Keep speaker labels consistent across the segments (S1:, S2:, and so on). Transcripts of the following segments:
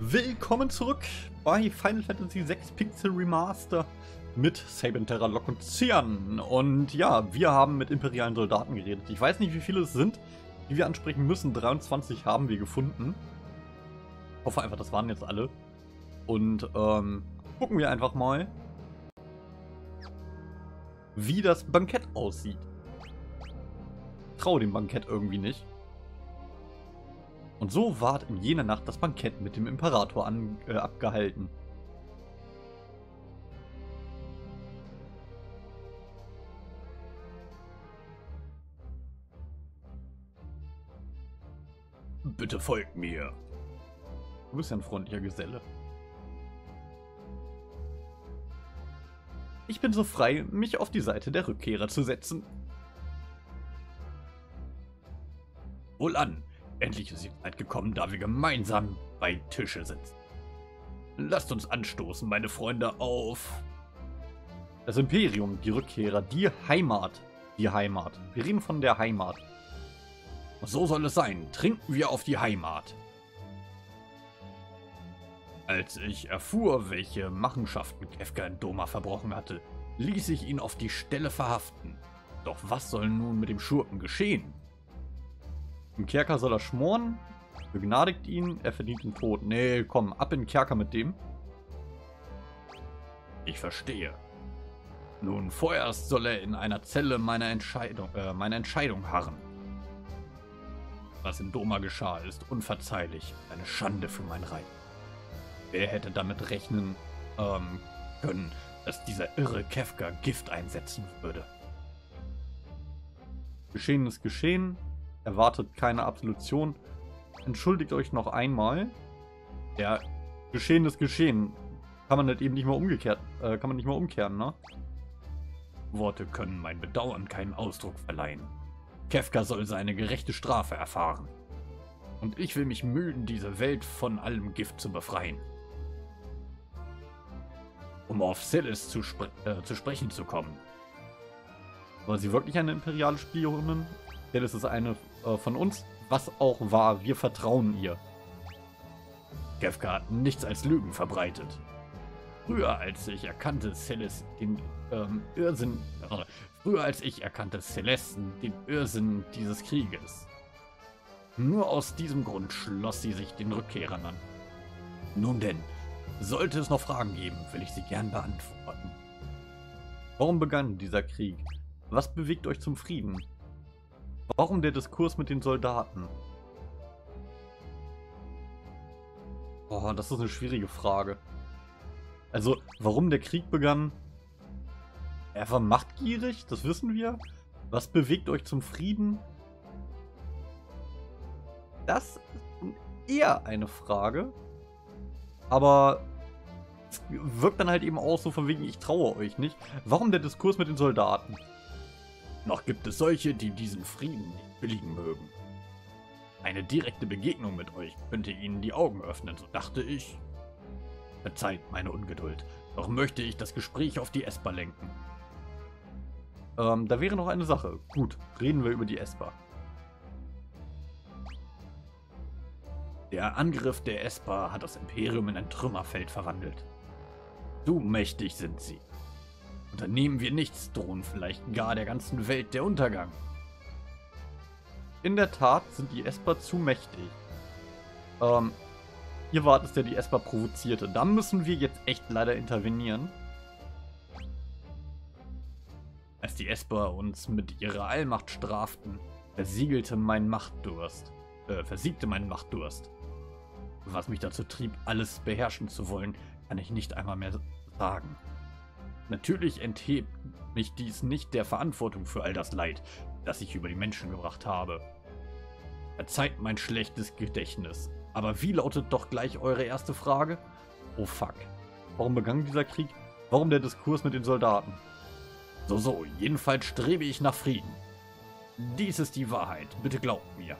S1: Willkommen zurück bei Final Fantasy VI Pixel Remaster mit Saban Terra, Lock und Cyan. Und ja, wir haben mit imperialen Soldaten geredet. Ich weiß nicht, wie viele es sind, die wir ansprechen müssen. 23 haben wir gefunden. Ich hoffe einfach, das waren jetzt alle. Und ähm, gucken wir einfach mal, wie das Bankett aussieht. Ich traue dem Bankett irgendwie nicht. Und so ward in jener Nacht das Bankett mit dem Imperator an, äh, abgehalten. Bitte folgt mir. Du bist ja ein freundlicher Geselle. Ich bin so frei, mich auf die Seite der Rückkehrer zu setzen. Wohlan, Endlich ist die Zeit gekommen, da wir gemeinsam bei Tische sitzen. Lasst uns anstoßen, meine Freunde, auf das Imperium, die Rückkehrer, die Heimat. Die Heimat. Wir reden von der Heimat. So soll es sein. Trinken wir auf die Heimat. Als ich erfuhr, welche Machenschaften Kefka in Doma verbrochen hatte, ließ ich ihn auf die Stelle verhaften. Doch was soll nun mit dem Schurken geschehen? Im Kerker soll er schmoren. Begnadigt ihn. Er verdient den Tod. Nee, komm, ab in den Kerker mit dem. Ich verstehe. Nun, vorerst soll er in einer Zelle meiner Entscheidung, äh, meiner Entscheidung harren. Was in Doma geschah, ist unverzeihlich. Eine Schande für mein Reich. Wer hätte damit rechnen ähm, können, dass dieser irre Kefka Gift einsetzen würde? Geschehen ist geschehen erwartet keine Absolution. Entschuldigt euch noch einmal. Ja, geschehen ist geschehen. Kann man das eben nicht mehr umgekehrt, äh, kann man nicht mehr umkehren, ne? Worte können mein Bedauern keinen Ausdruck verleihen. Kefka soll seine gerechte Strafe erfahren. Und ich will mich mühen, diese Welt von allem Gift zu befreien. Um auf Celis zu, spre äh, zu sprechen zu kommen. War sie wirklich eine imperiale Spionin? Celis ist eine äh, von uns, was auch war, wir vertrauen ihr. Kefka hat nichts als Lügen verbreitet. Früher als ich erkannte Celeste den ähm, Irrsinn, äh, früher als ich erkannte Celeste den Irrsinn dieses Krieges. Nur aus diesem Grund schloss sie sich den Rückkehrern an. Nun denn, sollte es noch Fragen geben, will ich sie gern beantworten. Warum begann dieser Krieg? Was bewegt euch zum Frieden? Warum der Diskurs mit den Soldaten? Boah, das ist eine schwierige Frage. Also, warum der Krieg begann? Er war machtgierig, das wissen wir. Was bewegt euch zum Frieden? Das ist eher eine Frage. Aber es wirkt dann halt eben auch so von wegen, ich traue euch nicht. Warum der Diskurs mit den Soldaten? Noch gibt es solche, die diesen Frieden nicht billigen mögen. Eine direkte Begegnung mit euch könnte ihnen die Augen öffnen, so dachte ich. Verzeiht meine Ungeduld, doch möchte ich das Gespräch auf die Esper lenken. Ähm, da wäre noch eine Sache. Gut, reden wir über die Esper. Der Angriff der Esper hat das Imperium in ein Trümmerfeld verwandelt. Zu mächtig sind sie. Unternehmen wir nichts, drohen vielleicht gar der ganzen Welt der Untergang. In der Tat sind die Esper zu mächtig. Ähm, ihr wart es, der die Esper provozierte. Da müssen wir jetzt echt leider intervenieren. Als die Esper uns mit ihrer Allmacht straften, versiegelte mein Machtdurst. Äh, versiegte mein Machtdurst. Was mich dazu trieb, alles beherrschen zu wollen, kann ich nicht einmal mehr sagen. Natürlich enthebt mich dies nicht der Verantwortung für all das Leid, das ich über die Menschen gebracht habe. Verzeiht mein schlechtes Gedächtnis, aber wie lautet doch gleich eure erste Frage? Oh fuck. Warum begann dieser Krieg? Warum der Diskurs mit den Soldaten? So, so, jedenfalls strebe ich nach Frieden. Dies ist die Wahrheit, bitte glaubt mir.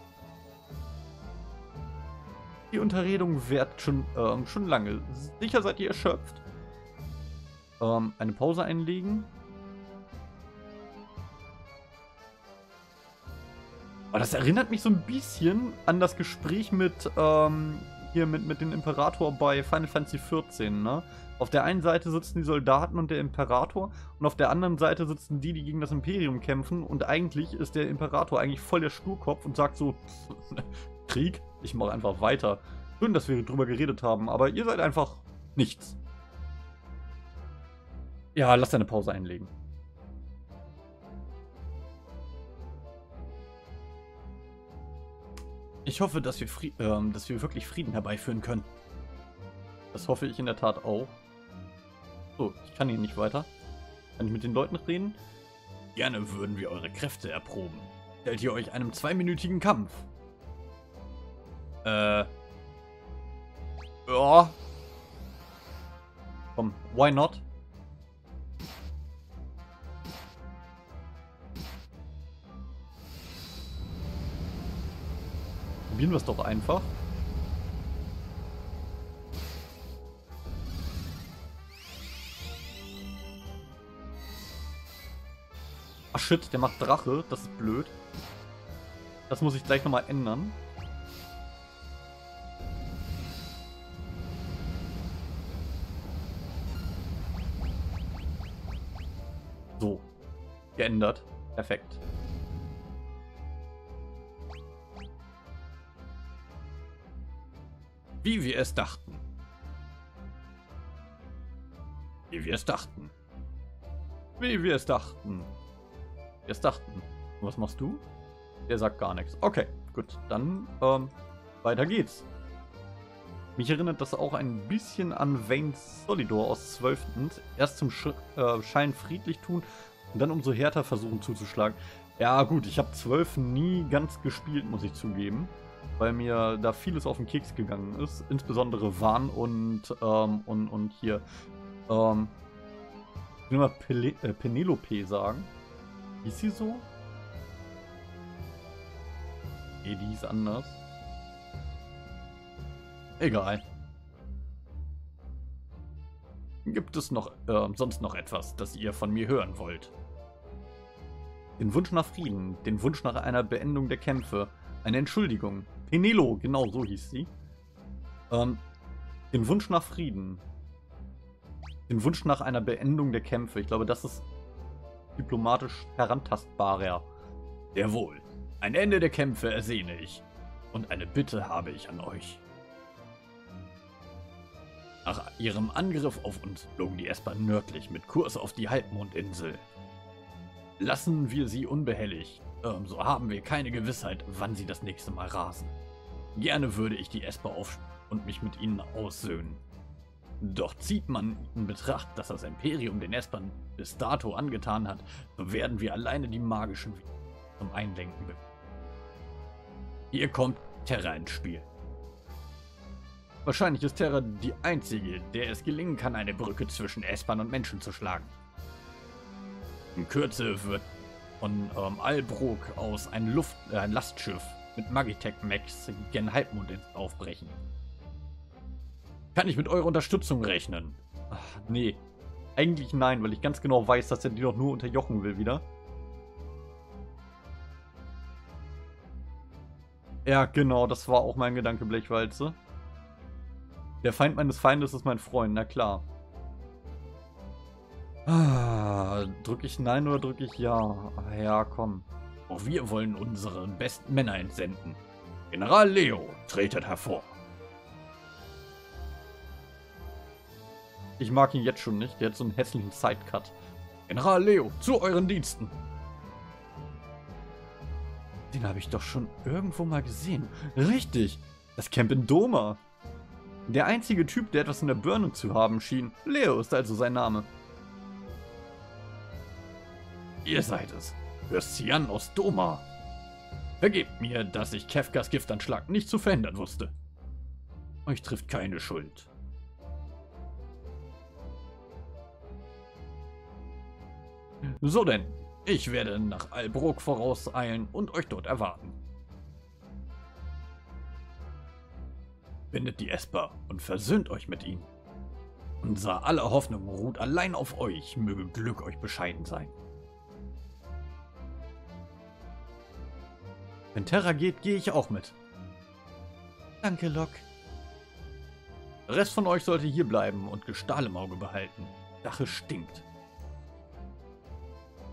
S1: Die Unterredung währt schon, ähm, schon lange. Sicher seid ihr erschöpft? Ähm, eine Pause einlegen. Aber das erinnert mich so ein bisschen an das Gespräch mit, ähm, hier mit, mit dem Imperator bei Final Fantasy XIV, ne? Auf der einen Seite sitzen die Soldaten und der Imperator und auf der anderen Seite sitzen die, die gegen das Imperium kämpfen und eigentlich ist der Imperator eigentlich voll der Sturkopf und sagt so, Krieg, ich mache einfach weiter. Schön, dass wir drüber geredet haben, aber ihr seid einfach nichts. Ja, lass deine Pause einlegen. Ich hoffe, dass wir, äh, dass wir wirklich Frieden herbeiführen können. Das hoffe ich in der Tat auch. So, ich kann hier nicht weiter. Kann ich mit den Leuten reden? Gerne würden wir eure Kräfte erproben. Stellt ihr euch einem zweiminütigen Kampf? Äh. Ja. Komm, why not? Probieren wir es doch einfach. Ach shit, der macht Drache. Das ist blöd. Das muss ich gleich nochmal ändern. So. Geändert. Perfekt. Wie wir es dachten. Wie wir es dachten. Wie wir es dachten. Wir es dachten. Was machst du? Der sagt gar nichts. Okay, gut. Dann, ähm, weiter geht's. Mich erinnert das auch ein bisschen an Vayne Solidor aus 12. Erst zum Sch äh, Schein friedlich tun und dann umso härter versuchen zuzuschlagen. Ja gut, ich habe 12 nie ganz gespielt, muss ich zugeben weil mir da vieles auf den Keks gegangen ist. Insbesondere Wahn und, ähm, und, und hier, ähm, ich will mal Pele äh, Penelope sagen. Ist sie so? Nee, die ist anders. Egal. Gibt es noch, äh, sonst noch etwas, das ihr von mir hören wollt? Den Wunsch nach Frieden, den Wunsch nach einer Beendung der Kämpfe, eine Entschuldigung, Penelo, genau so hieß sie. Ähm, den Wunsch nach Frieden. Den Wunsch nach einer Beendung der Kämpfe. Ich glaube, das ist diplomatisch herantastbarer. Jawohl. Ein Ende der Kämpfe ersehne ich. Und eine Bitte habe ich an euch. Nach ihrem Angriff auf uns flogen die Esper nördlich mit Kurs auf die Halbmondinsel. Lassen wir sie unbehelligt, ähm, so haben wir keine Gewissheit, wann sie das nächste Mal rasen. Gerne würde ich die Esper auf und mich mit ihnen aussöhnen. Doch zieht man in Betracht, dass das Imperium den Espern bis dato angetan hat, so werden wir alleine die magischen zum Einlenken bekommen. Hier kommt Terra ins Spiel. Wahrscheinlich ist Terra die einzige, der es gelingen kann, eine Brücke zwischen Espern und Menschen zu schlagen. In Kürze wird von ähm, Albrook aus ein, Luft, äh, ein Lastschiff mit Magitech Max gen Halbmond aufbrechen. Kann ich mit eurer Unterstützung rechnen? Ach, nee. Eigentlich nein, weil ich ganz genau weiß, dass er die doch nur unterjochen will wieder. Ja, genau, das war auch mein Gedanke, Blechwalze. Der Feind meines Feindes ist mein Freund, na klar. Ah, drücke ich Nein oder drücke ich Ja? Ja, komm. Auch wir wollen unsere besten Männer entsenden. General Leo, tretet hervor. Ich mag ihn jetzt schon nicht, der hat so einen hässlichen Sidecut. General Leo, zu euren Diensten. Den habe ich doch schon irgendwo mal gesehen. Richtig, das Camp in Doma. Der einzige Typ, der etwas in der Birne zu haben schien. Leo ist also sein Name. Ihr seid es. Fürstian aus Doma. Vergebt mir, dass ich Kefkas Giftanschlag nicht zu verhindern wusste. Euch trifft keine Schuld. So denn, ich werde nach Albrook vorauseilen und euch dort erwarten. Findet die Esper und versöhnt euch mit ihnen. Unser aller Hoffnung ruht allein auf euch, möge Glück euch bescheiden sein. Wenn Terra geht, gehe ich auch mit. Danke, Lok. Der Rest von euch sollte hier bleiben und Gestahl im Auge behalten. Dache stinkt.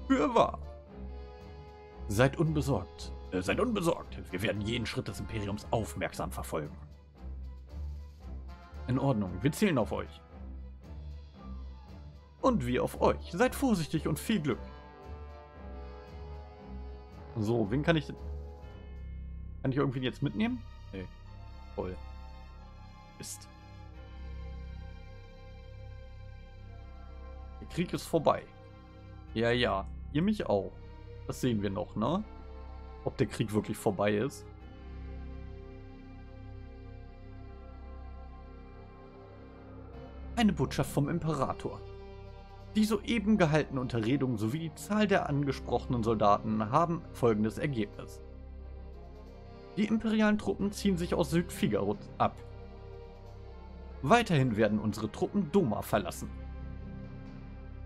S1: Für wahr. Seid unbesorgt. Äh, seid unbesorgt. Wir werden jeden Schritt des Imperiums aufmerksam verfolgen. In Ordnung, wir zählen auf euch. Und wir auf euch. Seid vorsichtig und viel Glück. So, wen kann ich... Kann ich irgendwie jetzt mitnehmen? Nee. Voll. Ist. Der Krieg ist vorbei. Ja, ja. Ihr mich auch. Das sehen wir noch, ne? Ob der Krieg wirklich vorbei ist. Eine Botschaft vom Imperator. Die soeben gehaltene Unterredung sowie die Zahl der angesprochenen Soldaten haben folgendes Ergebnis. Die imperialen Truppen ziehen sich aus Südfigaro ab. Weiterhin werden unsere Truppen Doma verlassen.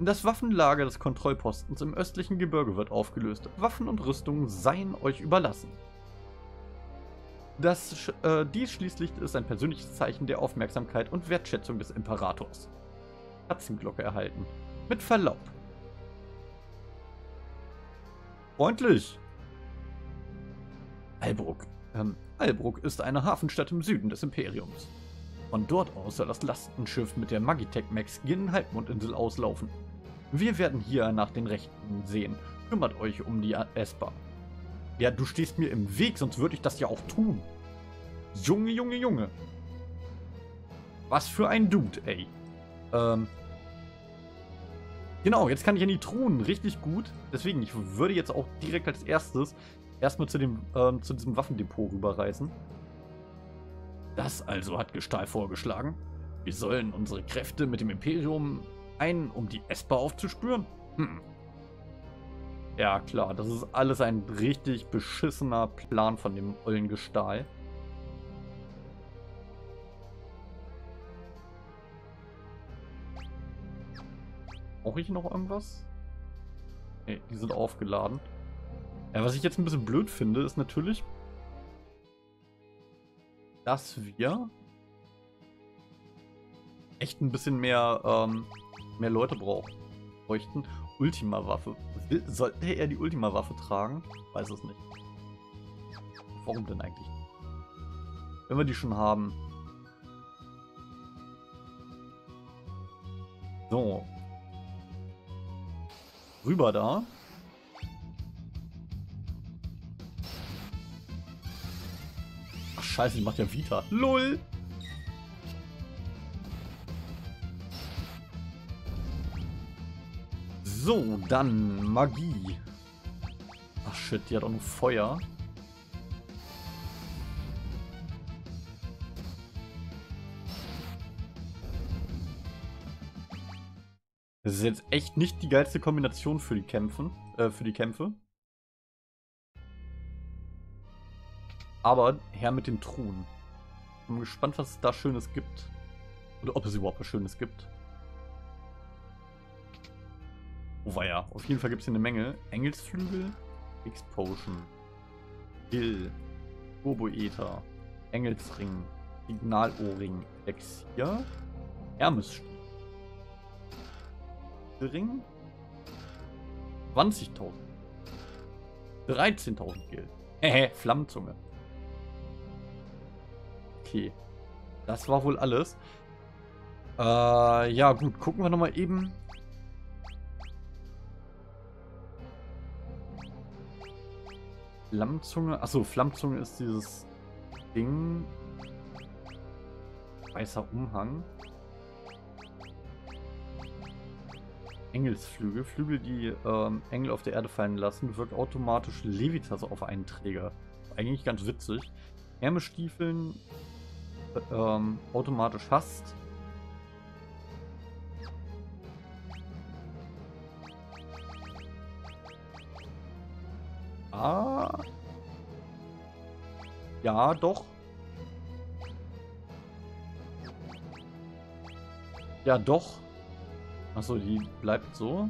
S1: Das Waffenlager des Kontrollpostens im östlichen Gebirge wird aufgelöst. Waffen und Rüstungen seien euch überlassen. Das, äh, dies schließlich ist ein persönliches Zeichen der Aufmerksamkeit und Wertschätzung des Imperators. Katzenglocke erhalten. Mit Verlaub. Freundlich. Albruck. Ähm, Albruck ist eine Hafenstadt im Süden des Imperiums. Von dort aus soll das Lastenschiff mit der Magitech Max in Halbmondinsel auslaufen. Wir werden hier nach den Rechten sehen. Kümmert euch um die Esper. Ja, du stehst mir im Weg, sonst würde ich das ja auch tun. Junge, Junge, Junge. Was für ein Dude, ey. Ähm, Genau, jetzt kann ich in die Truhen richtig gut. Deswegen, ich würde jetzt auch direkt als erstes erstmal zu, dem, ähm, zu diesem Waffendepot rüberreißen. Das also hat Gestahl vorgeschlagen. Wir sollen unsere Kräfte mit dem Imperium ein, um die Esper aufzuspüren? Hm. Ja, klar, das ist alles ein richtig beschissener Plan von dem ollen Gestahl. Brauche ich noch irgendwas? Ne, die sind aufgeladen. Ja, was ich jetzt ein bisschen blöd finde, ist natürlich, dass wir echt ein bisschen mehr, ähm, mehr Leute brauchen. Bräuchten Ultima-Waffe. Sollte er die Ultima-Waffe tragen? Weiß es nicht. Warum denn eigentlich? Wenn wir die schon haben. So, rüber da. Scheiße, die macht ja Vita. LOL! So, dann Magie. Ach shit, die hat auch noch Feuer. Das ist jetzt echt nicht die geilste Kombination für die Kämpfen, äh, für die Kämpfe. Aber her mit den Truhen. Bin gespannt, was es da Schönes gibt. Oder ob es überhaupt was Schönes gibt. Oh war ja, auf jeden Fall gibt es hier eine Menge. Engelsflügel, X-Potion, Gill, Turbo-Ether, Engelsring, Signalohrring, Elixier, Hermesstiefel. Ring. 20.000. 13.000 Geld. Hehe, Flammenzunge. Okay. Das war wohl alles. Äh, ja gut, gucken wir nochmal eben. Flammzunge. Achso, Flammzunge ist dieses Ding. Weißer Umhang. Engelsflügel. Flügel, die ähm, Engel auf der Erde fallen lassen, wirkt automatisch Levitas auf einen Träger. Eigentlich ganz witzig. Ärmestiefeln ähm, automatisch Hast. Ah. Ja, doch. Ja, doch. Achso, die bleibt so.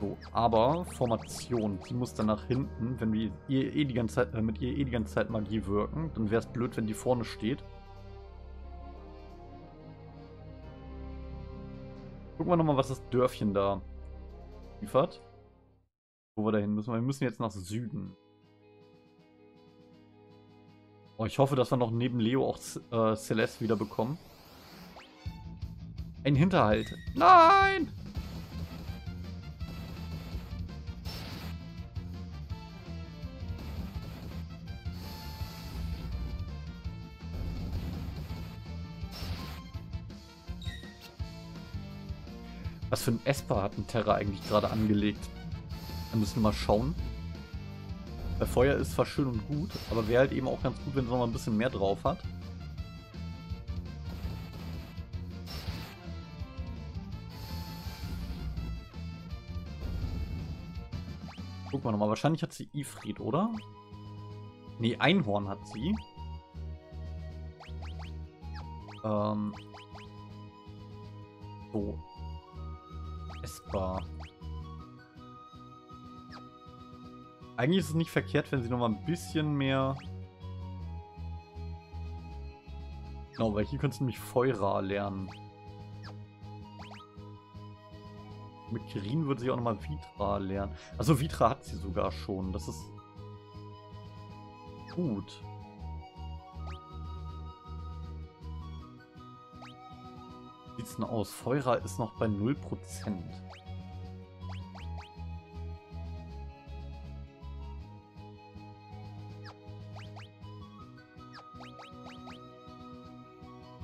S1: So, aber Formation, die muss dann nach hinten, wenn wir ihr eh die ganze Zeit, äh, mit ihr eh die ganze Zeit Magie wirken, dann wäre es blöd, wenn die vorne steht. Gucken wir nochmal, was das Dörfchen da liefert. Wo wir dahin müssen. Wir müssen jetzt nach Süden. Oh, ich hoffe, dass wir noch neben Leo auch äh, Celeste wieder bekommen. Ein Hinterhalt. Nein! Was für ein Esper hat ein Terra eigentlich gerade angelegt? Da müssen wir mal schauen. Weil Feuer ist zwar schön und gut, aber wäre halt eben auch ganz gut, wenn es noch mal ein bisschen mehr drauf hat. Gucken wir nochmal. Wahrscheinlich hat sie Ifrit, oder? Nee, Einhorn hat sie. Ähm. So, Esper. Eigentlich ist es nicht verkehrt, wenn sie noch mal ein bisschen mehr... Genau, weil hier könntest du nämlich Feura lernen. Mit Kirin würde sie auch nochmal Vitra lernen. Also Vitra hat sie sogar schon. Das ist gut. Sieht's denn aus? Feuer ist noch bei 0%.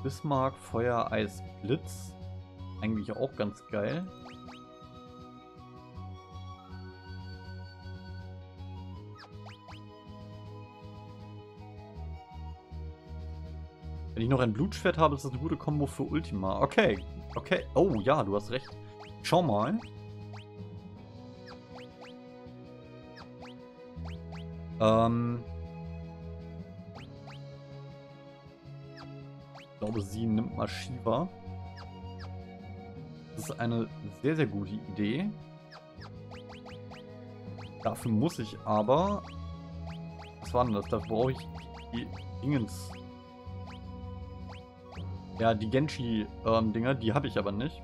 S1: Bismarck, Feuer, Eis, Blitz. Eigentlich auch ganz geil. Wenn ich noch ein Blutschwert habe, ist das eine gute Kombo für Ultima. Okay, okay. Oh ja, du hast recht. Schau mal. Ähm. Ich glaube, sie nimmt mal Shiva. Das ist eine sehr, sehr gute Idee. Dafür muss ich aber... Was war denn das? Da brauche ich die Dingens... Ja, die Genshi-Dinger, ähm, die habe ich aber nicht.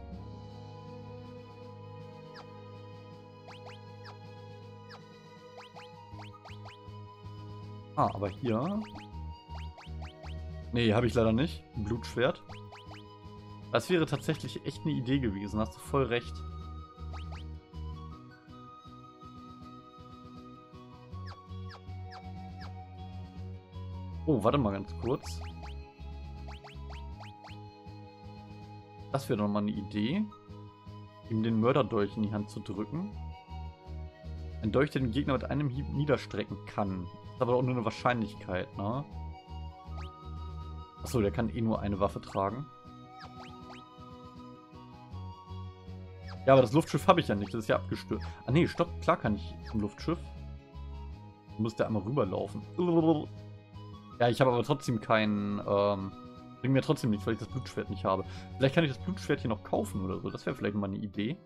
S1: Ah, aber hier... Nee, habe ich leider nicht. Blutschwert. Das wäre tatsächlich echt eine Idee gewesen. Hast du voll recht. Oh, warte mal ganz kurz. Das wäre doch mal eine Idee. Ihm den Mörderdolch in die Hand zu drücken. Ein Dolch, der den Gegner mit einem Hieb niederstrecken kann. Das ist aber auch nur eine Wahrscheinlichkeit, ne? Achso, der kann eh nur eine Waffe tragen. Ja, aber das Luftschiff habe ich ja nicht. Das ist ja abgestürzt. Ah, nee, stopp. Klar kann ich zum Luftschiff. Muss der einmal rüberlaufen. Ja, ich habe aber trotzdem keinen, ähm, Bringt mir trotzdem nichts, weil ich das Blutschwert nicht habe. Vielleicht kann ich das Blutschwert hier noch kaufen oder so. Das wäre vielleicht mal eine Idee.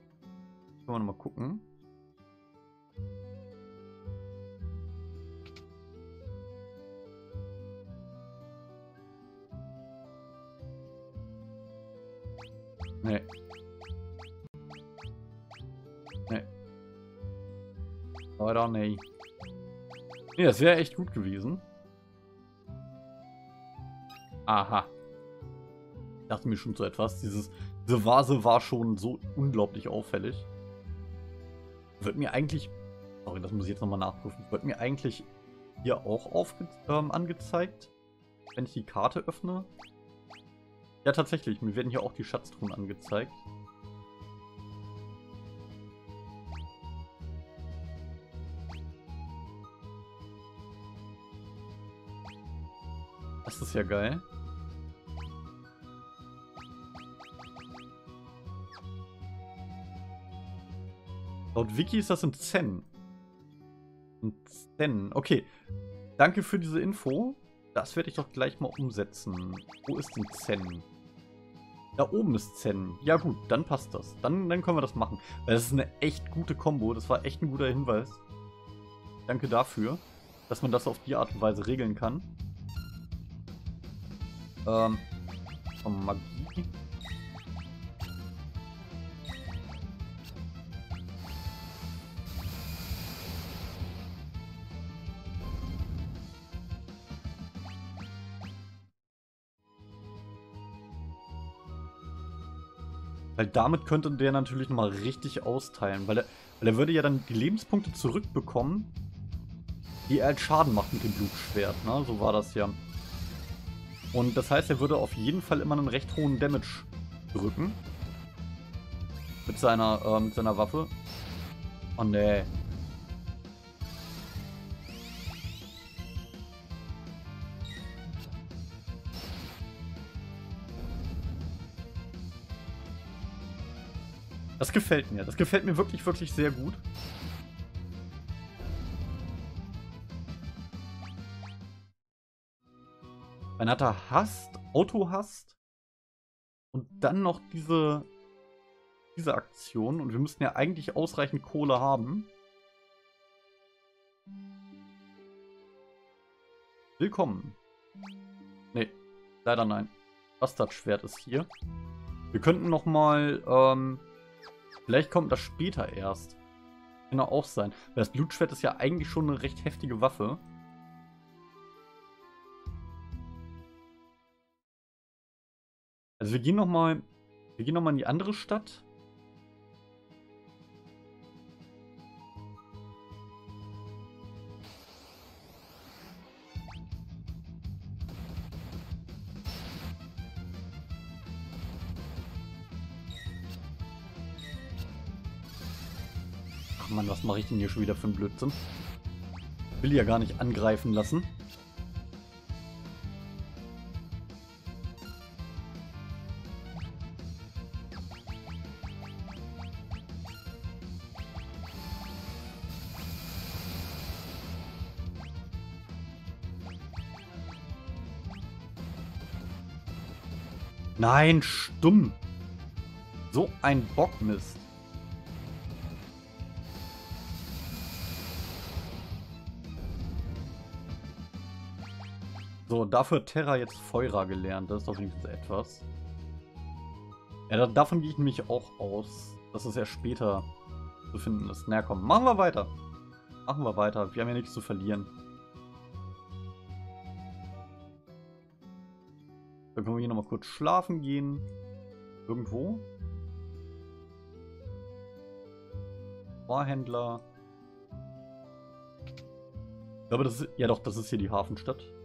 S1: Können wir nochmal gucken. Nee. Nee. Leider nee. Nee, das wäre echt gut gewesen. Aha dachte mir schon so etwas. Dieses, diese Vase war schon so unglaublich auffällig. Wird mir eigentlich, sorry, das muss ich jetzt nochmal nachprüfen, wird mir eigentlich hier auch aufge ähm, angezeigt, wenn ich die Karte öffne? Ja, tatsächlich, mir werden hier auch die Schatztruhen angezeigt. Das ist ja geil. Laut Wiki ist das ein Zen. Ein Zen. Okay. Danke für diese Info. Das werde ich doch gleich mal umsetzen. Wo ist ein Zen? Da oben ist Zen. Ja gut, dann passt das. Dann, dann können wir das machen. Weil das ist eine echt gute Kombo. Das war echt ein guter Hinweis. Danke dafür, dass man das auf die Art und Weise regeln kann. Ähm, Magie. Weil damit könnte der natürlich nochmal richtig austeilen. Weil er, weil er würde ja dann die Lebenspunkte zurückbekommen, die er als Schaden macht mit dem Blutschwert. Ne? So war das ja. Und das heißt, er würde auf jeden Fall immer einen recht hohen Damage drücken. Mit seiner, äh, mit seiner Waffe. Oh ne. Das gefällt mir. Das gefällt mir wirklich, wirklich sehr gut. Er hasst, Auto hasst und dann noch diese, diese Aktion und wir müssten ja eigentlich ausreichend Kohle haben. Willkommen. Nee, leider nein. Bastardschwert ist hier. Wir könnten noch mal ähm, Vielleicht kommt das später erst. Kann auch sein. Weil das Blutschwert ist ja eigentlich schon eine recht heftige Waffe. Also wir gehen nochmal. Wir in die andere Stadt. Mann, was mache ich denn hier schon wieder für einen Blödsinn? Will ja gar nicht angreifen lassen. Nein, stumm. So ein Bockmist. So, dafür Terra jetzt Feuer gelernt. Das ist jeden Fall etwas. Ja, davon gehe ich nämlich auch aus, dass es erst später zu finden ist. Na komm, machen wir weiter. Machen wir weiter. Wir haben ja nichts zu verlieren. Dann können wir hier nochmal kurz schlafen gehen. Irgendwo. Barhändler. Ich glaube, das ist... Ja doch, das ist hier die Hafenstadt.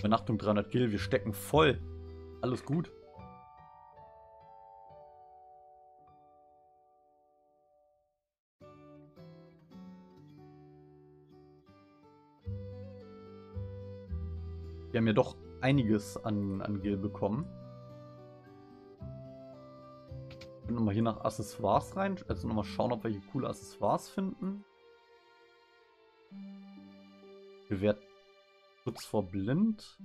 S1: Übernachtung 300 Gil, wir stecken voll. Alles gut. Wir haben ja doch einiges an, an Gil bekommen. Wir können nochmal hier nach Accessoires rein. Also nochmal schauen, ob wir hier coole Accessoires finden. Gewährt Schutz vor Blind.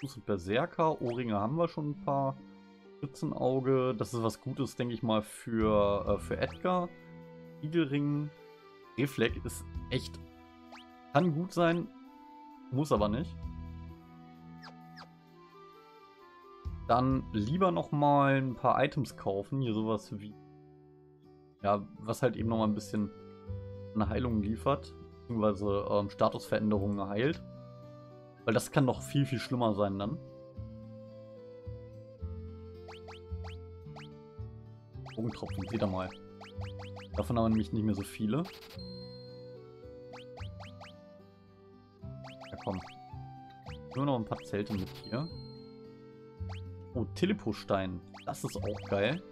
S1: Fuß und Berserker. Ohrringe haben wir schon ein paar. Spitzenauge. Das ist was Gutes, denke ich mal, für, äh, für Edgar. Igelring. Reflex ist echt. Kann gut sein. Muss aber nicht. Dann lieber nochmal ein paar Items kaufen. Hier sowas wie. Ja, was halt eben nochmal ein bisschen eine Heilung liefert beziehungsweise ähm, Statusveränderungen heilt. Weil das kann noch viel, viel schlimmer sein dann. Augentropfen, seht ihr mal. Davon haben wir nämlich nicht mehr so viele. Ja komm. Nur noch ein paar Zelte mit hier. Oh, Telepostein. Das ist auch geil.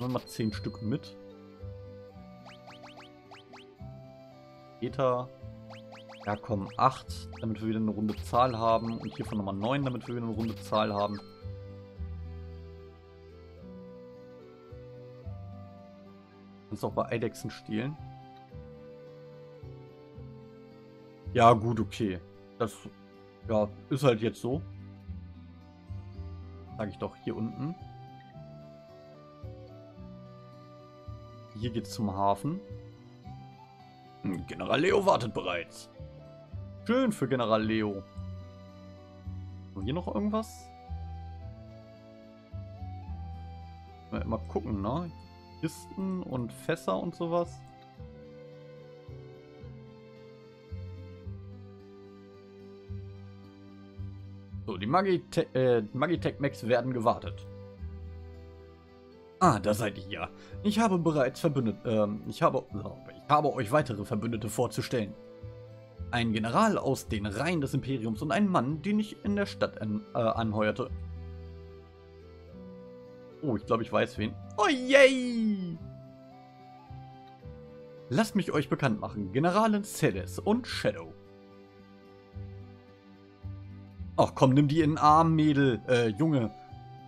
S1: Nehmen wir mal 10 Stück mit. Peter. Ja, komm, 8, damit wir wieder eine runde Zahl haben. Und hiervon nochmal 9, damit wir wieder eine runde Zahl haben. Kannst auch bei Eidechsen stehlen. Ja, gut, okay. Das Ja, ist halt jetzt so. Sag ich doch hier unten. Hier geht's zum Hafen. General Leo wartet bereits. Schön für General Leo. Haben hier noch irgendwas? Mal, mal gucken, ne? Kisten und Fässer und sowas. So, die Magitech äh, Max werden gewartet. Ah, da seid ihr ja. Ich habe bereits verbündet, ähm, ich habe, ich habe euch weitere Verbündete vorzustellen. Ein General aus den Reihen des Imperiums und ein Mann, den ich in der Stadt an, äh, anheuerte. Oh, ich glaube, ich weiß wen. Oh, yay! Lasst mich euch bekannt machen. Generalin Celes und Shadow. Ach komm, nimm die in den Arm, Mädel. Äh, Junge.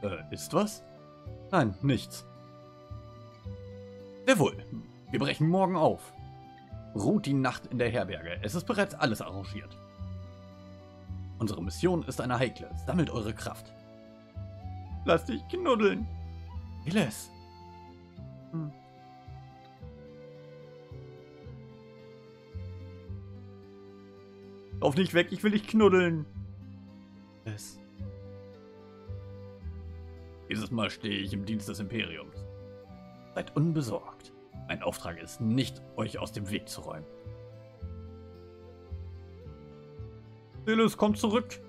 S1: Äh, ist was? Nein, nichts. Sehr wohl. Wir brechen morgen auf. Ruht die Nacht in der Herberge. Es ist bereits alles arrangiert. Unsere Mission ist eine heikle. Sammelt eure Kraft. Lass dich knuddeln. Hilles. Hm. Lauf nicht weg, ich will dich knuddeln. Es. Dieses Mal stehe ich im Dienst des Imperiums. Seid unbesorgt. Mein Auftrag ist nicht, euch aus dem Weg zu räumen. Silas, komm zurück.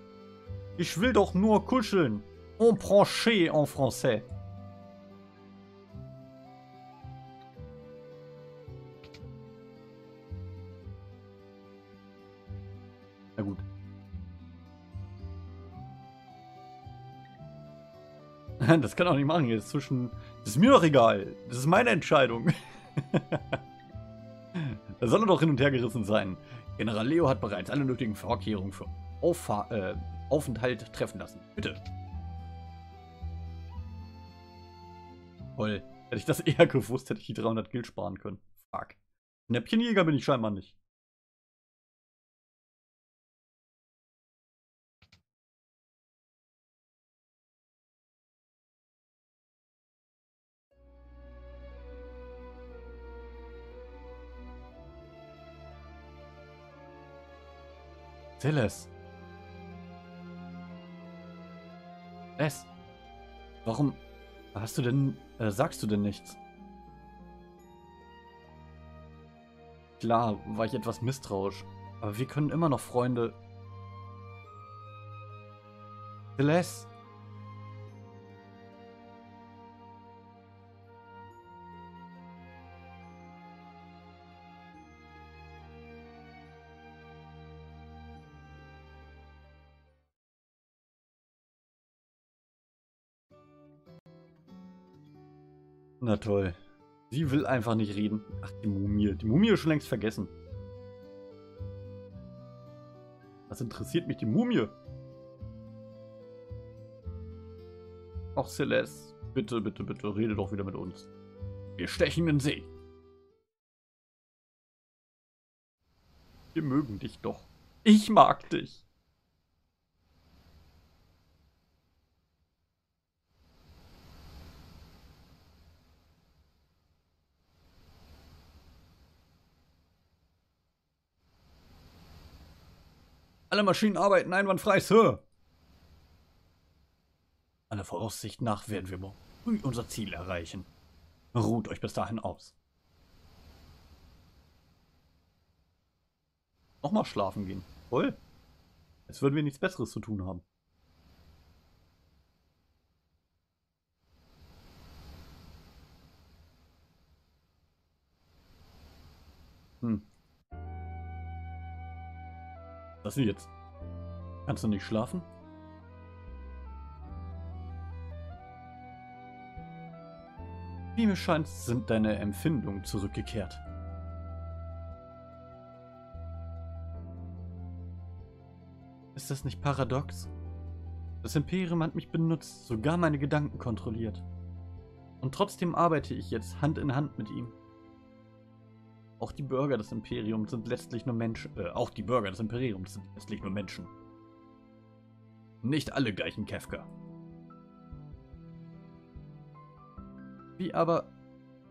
S1: Ich will doch nur kuscheln. On branché en français. Na gut. Das kann auch nicht machen. Jetzt zwischen. Das ist mir doch egal. Das ist meine Entscheidung. da soll er doch hin und her gerissen sein. General Leo hat bereits alle nötigen Vorkehrungen für Auffahr äh, Aufenthalt treffen lassen. Bitte. Toll. Hätte ich das eher gewusst, hätte ich die 300 Gil sparen können. Fuck. Näppchenjäger bin ich scheinbar nicht. Silas. Les. Warum hast du denn, äh, sagst du denn nichts? Klar, war ich etwas misstrauisch, aber wir können immer noch Freunde. Celeste. Na toll. Sie will einfach nicht reden. Ach, die Mumie. Die Mumie ist schon längst vergessen. Was interessiert mich die Mumie? Ach, Celeste. Bitte, bitte, bitte, rede doch wieder mit uns. Wir stechen in den See. Wir mögen dich doch. Ich mag dich. Alle Maschinen arbeiten einwandfrei, Sir. Aller Voraussicht nach werden wir morgen früh unser Ziel erreichen. Ruht euch bis dahin aus. Nochmal schlafen gehen. Toll. Jetzt würden wir nichts Besseres zu tun haben. Was denn jetzt? Kannst du nicht schlafen? Wie mir scheint, sind deine Empfindungen zurückgekehrt. Ist das nicht paradox? Das Imperium hat mich benutzt, sogar meine Gedanken kontrolliert. Und trotzdem arbeite ich jetzt Hand in Hand mit ihm. Auch die Bürger des Imperiums sind letztlich nur Menschen. Äh, auch die Bürger des Imperiums sind letztlich nur Menschen. Nicht alle gleichen Kefka. Wie aber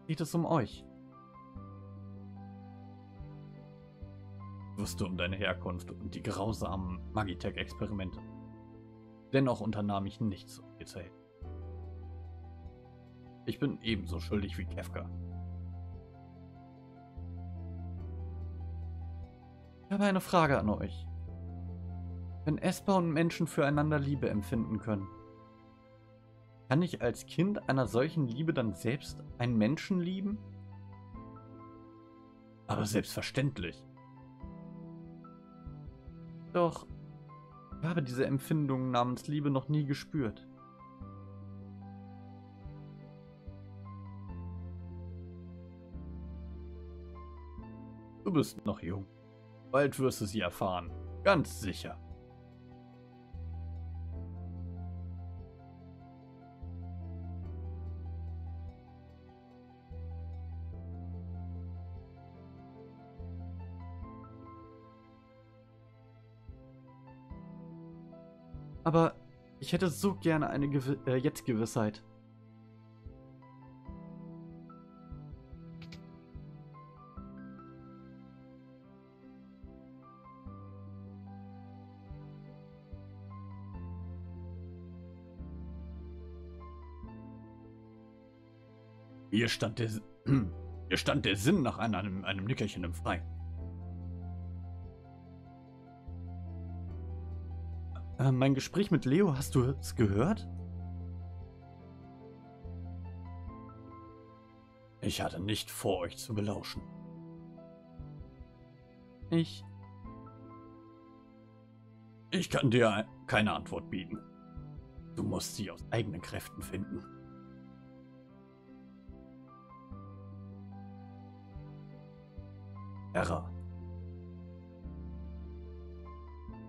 S1: geht es um euch? Wusste um deine Herkunft und die grausamen Magitech-Experimente. Dennoch unternahm ich nichts, um dir zu helfen. Ich bin ebenso schuldig wie Kefka. Ich habe eine Frage an euch. Wenn Esper und Menschen füreinander Liebe empfinden können, kann ich als Kind einer solchen Liebe dann selbst einen Menschen lieben? Aber selbstverständlich. Doch, ich habe diese Empfindung namens Liebe noch nie gespürt. Du bist noch jung. Bald wirst du sie erfahren. Ganz sicher. Aber ich hätte so gerne eine Gew äh, Jetzt-Gewissheit. Hier stand der, hier stand der Sinn nach einem, einem Nickerchen im Freien. Äh, mein Gespräch mit Leo, hast du es gehört? Ich hatte nicht vor, euch zu belauschen. Ich. Ich kann dir keine Antwort bieten. Du musst sie aus eigenen Kräften finden. Herr,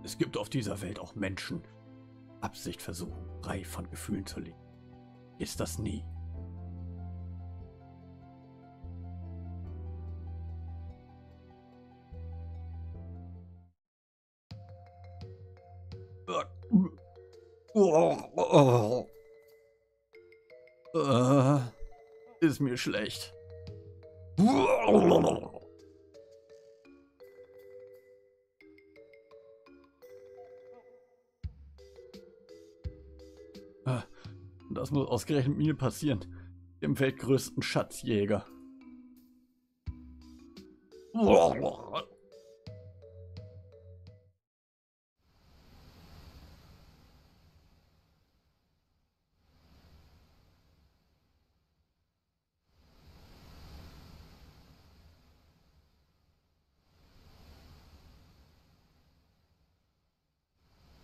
S1: Es gibt auf dieser Welt auch Menschen, Absicht versuchen, frei von Gefühlen zu leben. Ist das nie? Uh, ist mir schlecht. Das muss ausgerechnet mir passieren. Dem weltgrößten Schatzjäger.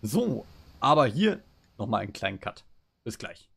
S1: So, aber hier nochmal einen kleinen Cut. Bis gleich.